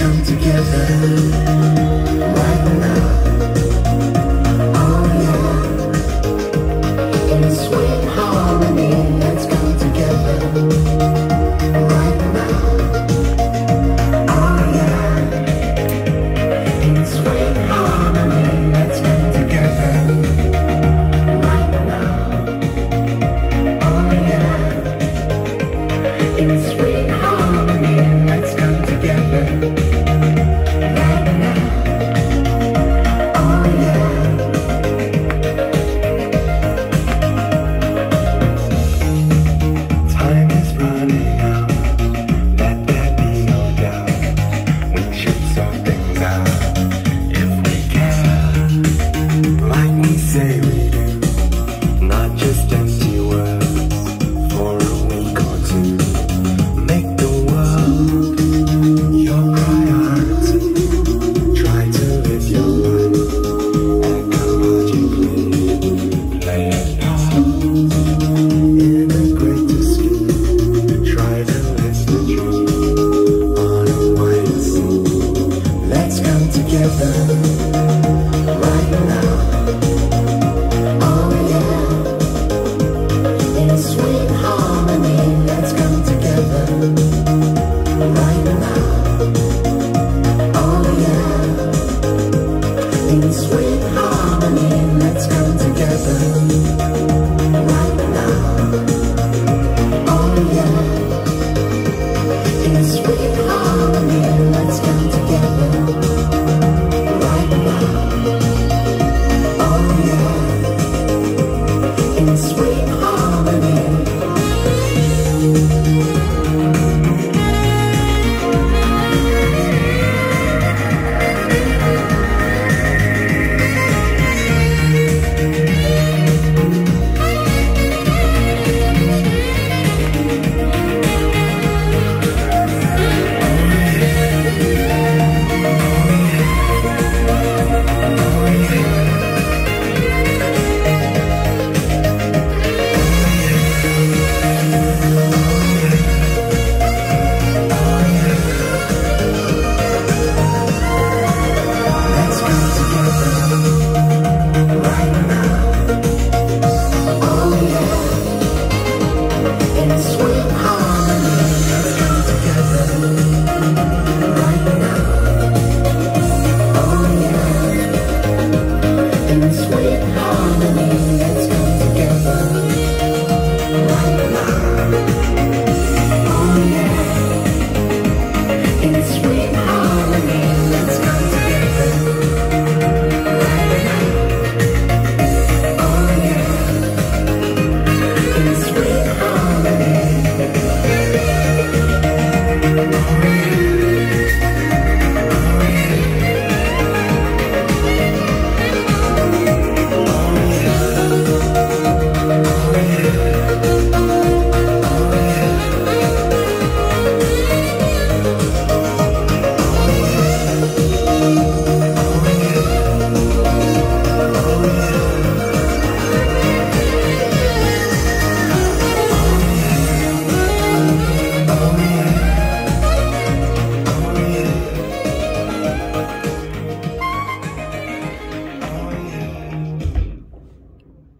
come together.